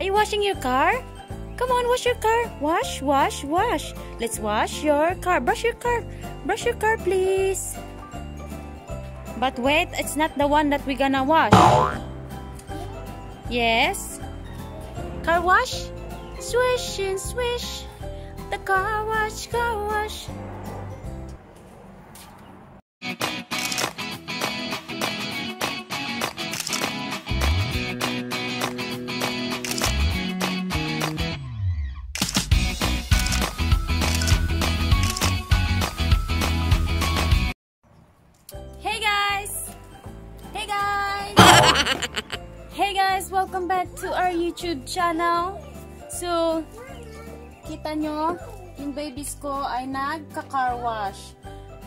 Are you washing your car? Come on, wash your car. Wash, wash, wash. Let's wash your car. Brush your car. Brush your car, please. But wait, it's not the one that we're gonna wash. Yes. Car wash? Swish and swish. The car wash, car wash. Our YouTube channel. So, kita nyo, yung babies ko ay nagka-car wash.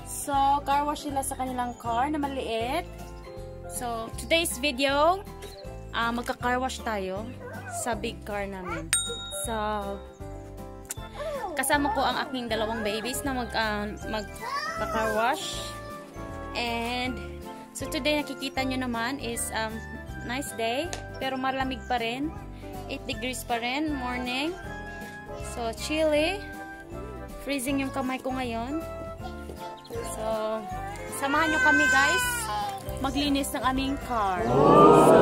So, car wash sila sa kanilang car na maliit. So, today's video, uh, magka-car wash tayo sa big car namin. So, kasama ko ang aking dalawang babies na mag, uh, mag-car wash. And, so today nakikita nyo naman is um, nice day. Pero malamig pa rin. 8 degrees pa rin, morning. So, chilly. Freezing yung kamay ko ngayon. So, samahan nyo kami guys. Maglinis ng aming car. So,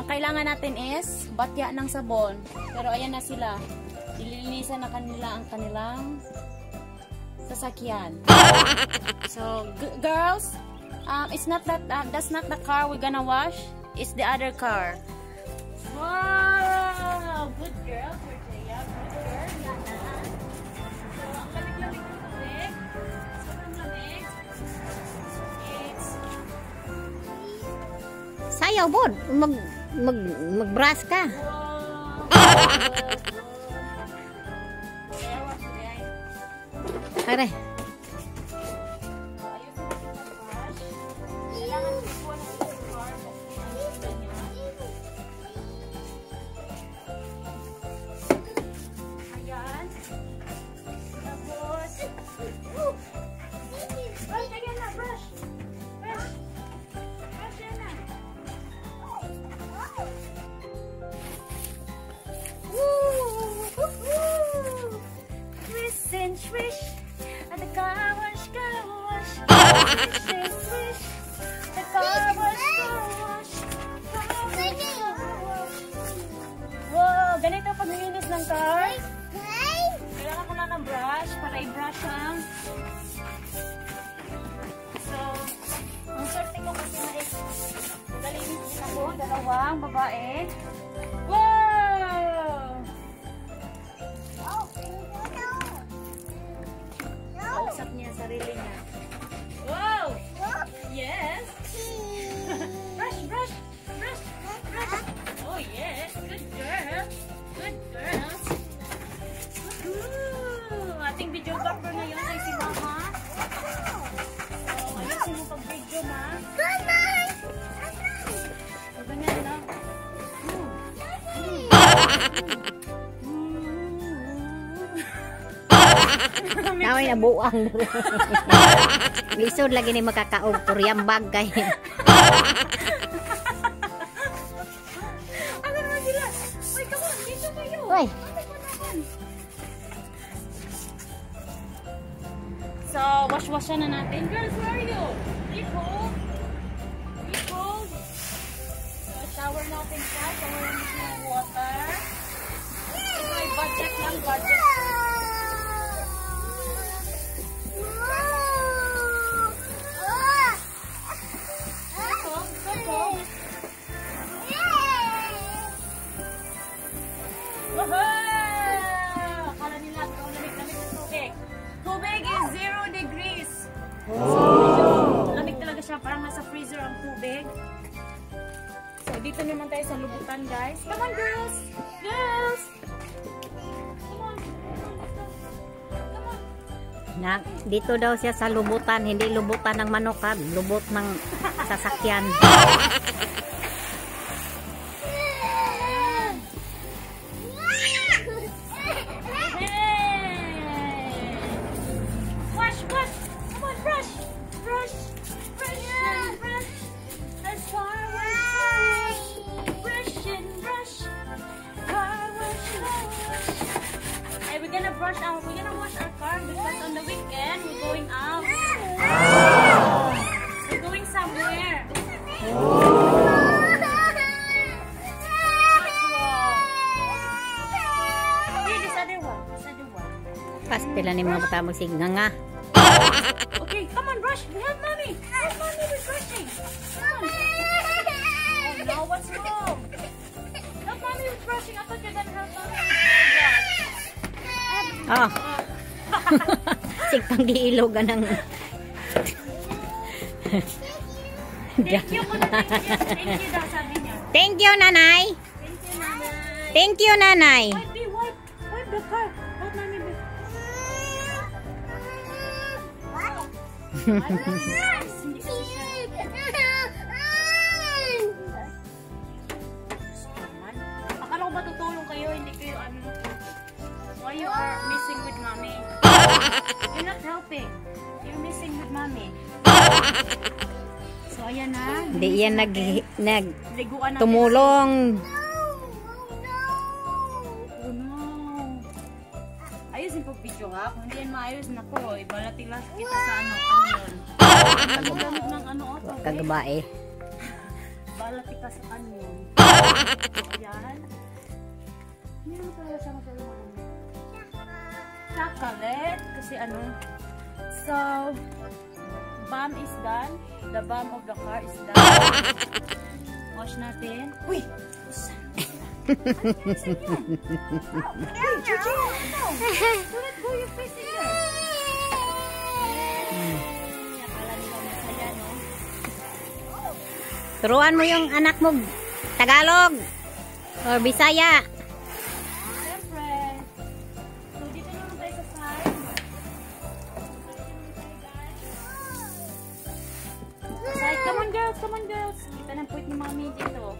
ang kailangan natin is batya ng sabon. Pero ayan na sila. Ililinisan na kanila ang kanilang sasakyan. so, girls, um, it's not that, uh, that's not the car we're gonna wash. It's the other car. Wow! Good girl, Cordelia. Good girl. Nana. So, ang lamig-lamig ng tubig. Sobrang lamig. It's... Sayaw bod, mag mag magbrush ka. Wow! Today. Are. Swish, dalawang babae. Wow! Kausap niya ang sarili niya. Wow! Yes! brush, brush, brush, brush. Oh yes, good girl. Good girl. Woohoo! Ating ngayon ay si Naway na buang. Lisod lagi ni makakaog kuryambag kay. Ano naman sila? Uy, come on, dito kayo. Uy. So, wash-washan na natin. Girls, where are you? Rico? Rico? So, shower natin siya. Shower natin ng water. Ito ay budget lang, budget. Dito naman tayo sa lubutan, guys. Come on, girls! Girls! Come on. Come on. Na, dito daw siya sa lubutan, hindi lubutan ng manok ha, lubot ng sasakyan. Pastila ni mga bata mo nga nga. Okay, come on, brush. Help mommy. Help mommy with brushing. Come on. Oh, no, what's wrong? Help mommy with brushing. I thought you gonna help mommy. Oh. Sigtang di ilogan ng... Thank you thank you. Thank you daw, sabi niya. Thank you, nanay. Thank you, nanay. Thank you, nanay. Wipe, be wipe. Wipe the car. Akala ko ba tutulong kayo? Hindi kayo ano. Why you are missing with mommy? You're not helping. You're missing with mommy. So, ayan na. Hindi yan nag... nag tumulong. Pag-video ha. Kung hindi yan maayos, nako, ibalating lang kita sa ano, kanyon. Ano mo gamit ng ano, oto, eh? Kagabae. Balating ka sa kanyon. Ayan. Hindi naman talaga siya matulungan. Chocolate. Kasi ano, so, bomb is done. The bomb of the car is done. Wash natin. Uy! Turuan mo yung anak mo Tagalog or Bisaya. Siyempre. So, dito naman tayo sa side. Side. Come on, girls. Come on, girls. Kita ng puwit ni mami dito.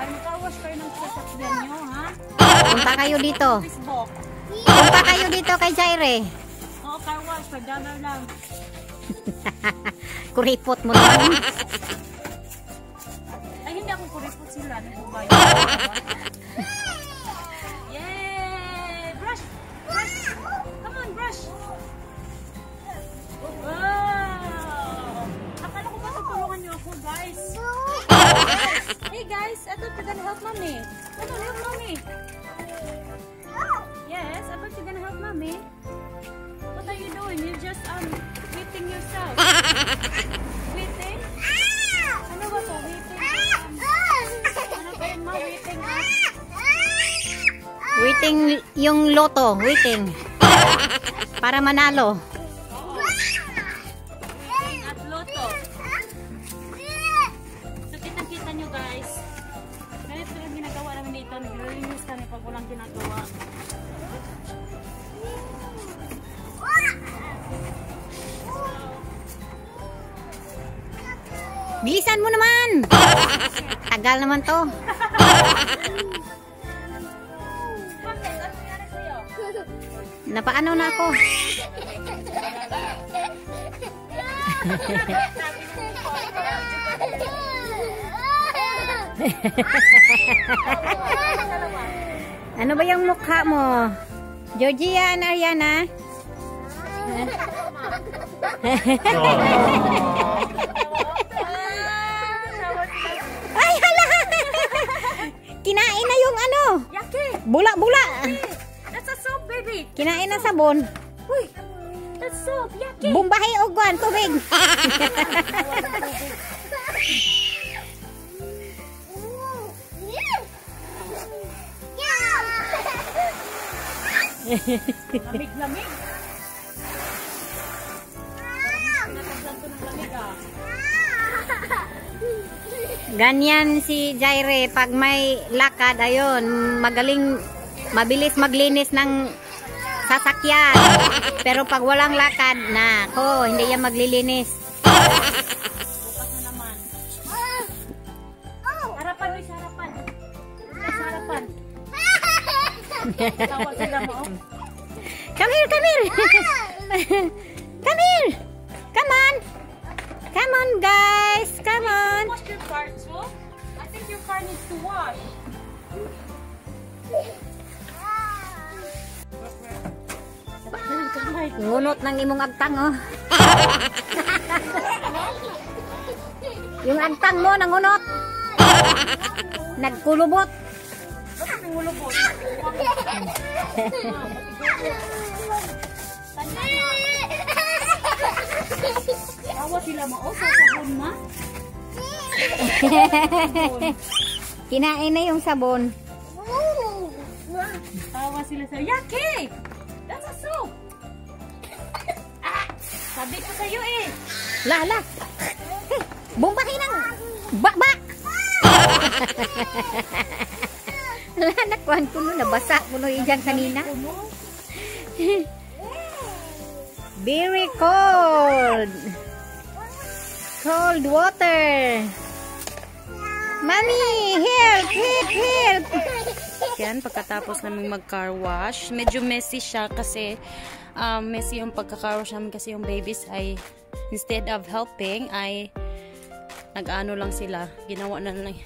Bahay, magkawash kayo ng sasakyan nyo, ha? Punta kayo dito. Punta kayo dito kay Jaire. Oo, car wash. Dollar lang. Kuripot mo naman. Ay, hindi ako kuripot sila. Nagubay. guys! I thought you're gonna help mommy. Come on, help mommy. Yes, I thought you're gonna help mommy. What are you doing? You're just, um, whipping yourself. Whipping? Ano ba to? Whipping? Ano ba yun, ma? Whipping, ah? Waiting yung loto. Waiting. Para manalo. Bilisan mo naman. Tagal naman to. Ano? Napaano na ako. Ano ba yung mukha mo? Georgia and Ariana? Ay, Yaki! Bula-bula. That's a soap, baby! Kinain na sabon. Uy! That's soap! Yaki! Bumbahi og kwan tubig. Lamig-lamig! Ganyan si Jaire pag may lakad ayun, magaling mabilis maglinis ng sasakyan. Pero pag walang lakad, na, ko, hindi yan maglilinis. Bukas na naman. Harapan, Luis, harapan. Harapan. Tawa sila mo. oh. Come here, come here. come here. Come on. Come on, guys. Come on. Car needs to wash. Ngunot ng imong agtang, oh. Yung agtang mo, nangunot. Nagkulubot. Bakit may ngulubot? Tawa sila mo. Oh, sasabon ma. Kinain na yung sabon. Tawa sila sa Yaki! That's a soup! Ah, sabi ko sa'yo eh. Lala. Bumbahin ng bakbak. Lala, nakuhan ko nun. Nabasa ko nun yan kanina. Very cold. Cold water. Mami, help, help, help. Yan, pagkatapos namin mag-car wash, medyo messy siya kasi um, messy yung pagka-car wash namin kasi yung babies ay instead of helping ay nag-ano lang sila, ginawa na lang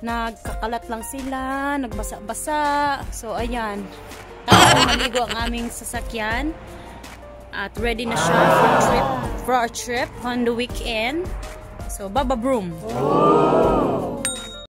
nagkakalat lang sila, nagbasa-basa. So, ayan. Tapos maligo ang aming sasakyan. At ready na siya for trip for our trip on the weekend. So, Baba Broom. Oh.